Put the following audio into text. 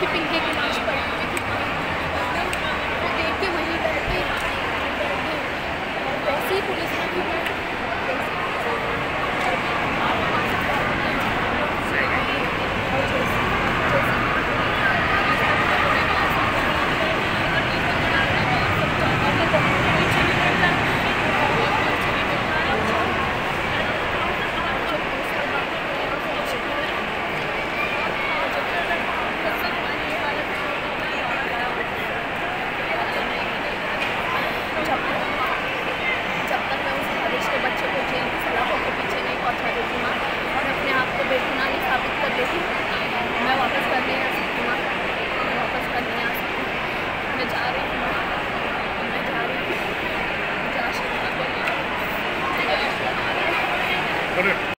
keeping kicking मैं जा रही हूँ। मैं जा रही हूँ। आशीर्वाद देना